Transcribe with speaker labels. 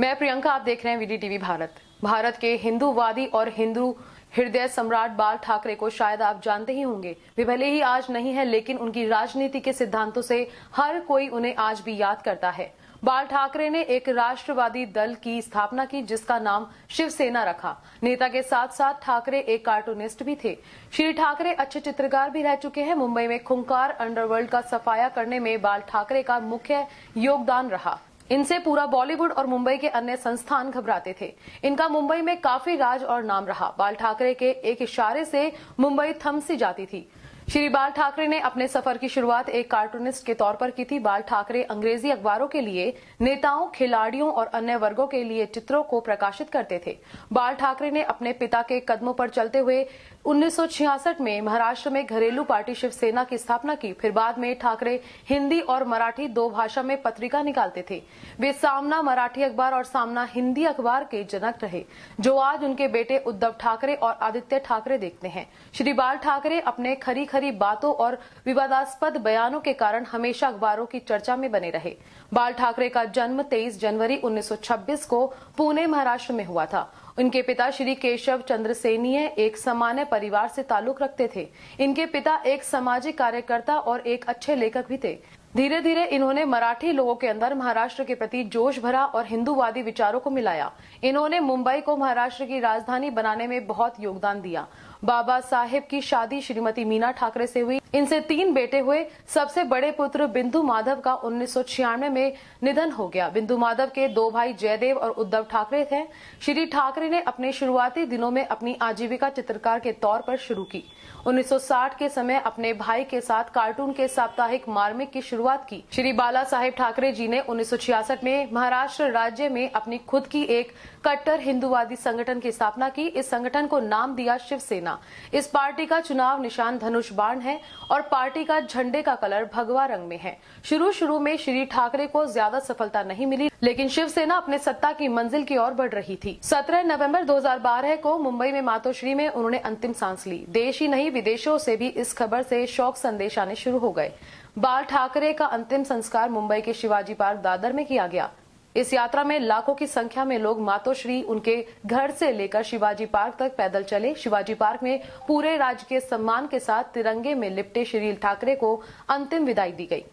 Speaker 1: मैं प्रियंका, आप देख रहे हैं वीडी टीवी भारत। भारत के हिंदूवादी और हिंदू हृदय सम्राट बाल ठाकरे को शायद आप जानते ही होंगे। वे भले ही आज नहीं है, लेकिन उनकी राजनीति के सिद्धांतों से हर कोई उन्हें आज भी याद करता है। बाल ठाकरे ने एक राष्ट्रवादी दल की स्थापना की, जिसका नाम शिवसेना रखा। नेता के साथ साथ ठाकरे एक कार्टूनिस्ट भी थे। श्री ठाकरे अच्छे चित्रकार भी रह चुके हैं। मुंबई में खुंकार अंडरवर्ल्ड का सफाया करने में बाल ठाकरे का मुख्य योगदान रहा। इनसे पूरा बॉलीवुड और मुंबई के अन्य संस्थान घबराते थे। इनका मुंबई में काफ़ी राज और नाम रहा। बाल ठाकरे के एक इशारे से मुंबई थमसी जाती थी। श्री बाल ठाकरे ने अपने सफ़र की शुरुआत एक कार्टूनिस्ट के तौर पर की थी। बाल ठाकरे अंग्रेज़ी अखबारों के लिए नेताओं, खिलाड़ियों और अन्य वर्गों के लिए चित्रों को प्रकाशित करते थे। बाल ठाकरे ने अपने पिता के कदमों पर चलते हुए 1966 में महाराष्ट्र में घरेलू पार्टी शिवसेना की स्थापना की। फिर बाद में ठाकरे हिंदी और मराठी दो भाषा में पत्रिका निकालते थे। वे सामना मराठी अखबार और सामना हिंदी अखबार के जनक रहे, जो आज उनके बेटे उद्धव ठाकरे और आदित्य ठाकरे देखते हैं। श्री बाल ठाकरे अपने खरी खरी बातों और विवादास्पद बयानों के कारण हमेशा अखबारों की चर्चा में बने रहे। बाल ठाकरे का जन्म 23 जनवरी 1926 को पुणे, महाराष्ट्र में हुआ था। उनके पिता श्री केशव चंद्र सेनीय एक सामान्य परिवार से ताल्लुक रखते थे। इनके पिता एक सामाजिक कार्यकर्ता और एक अच्छे लेखक भी थे। धीरे धीरे इन्होंने मराठी लोगों के अंदर महाराष्ट्र के प्रति जोश भरा और हिंदूवादी विचारों को मिलाया। इन्होंने मुंबई को महाराष्ट्र की राजधानी बनाने में बहुत योगदान दिया। बाबा साहेब की शादी श्रीमती मीना ठाकरे से हुई। इनसे तीन बेटे हुए। सबसे बड़े पुत्र बिंदु माधव का उन्नीस सौ छियानवे में निधन हो गया। बिंदु माधव के दो भाई जयदेव और उद्धव ठाकरे थे। श्री ठाकरे ने अपने शुरुआती दिनों में अपनी आजीविका चित्रकार के तौर पर शुरू की। 1960 के समय अपने भाई के साथ कार्टून के साप्ताहिक मार्मिक की शुरुआत की। श्री बाला साहेब ठाकरे जी ने उन्नीस सौ छियासठ में महाराष्ट्र राज्य में अपनी खुद की एक कट्टर हिंदूवादी संगठन की स्थापना की। इस संगठन को नाम दिया शिवसेना। इस पार्टी का चुनाव निशान धनुष बाण है। और पार्टी का झंडे का कलर भगवा रंग में है। शुरू शुरू में श्री ठाकरे को ज़्यादा सफलता नहीं मिली, लेकिन शिवसेना अपने सत्ता की मंजिल की ओर बढ़ रही थी। 17 नवंबर 2012 को मुंबई में मातोश्री में उन्होंने अंतिम सांस ली। देश ही नहीं, विदेशों से भी इस खबर से शौक संदेश आने शुरू हो गए। बाल ठाकरे का अंतिम संस्कार मुंबई के शिवाजी पार्क दादर में किया गया। इस यात्रा में लाखों की संख्या में लोग मातोश्री उनके घर से लेकर शिवाजी पार्क तक पैदल चले। शिवाजी पार्क में पूरे राजकीय सम्मान के साथ तिरंगे में लिपटे श्री ठाकरे को अंतिम विदाई दी गई।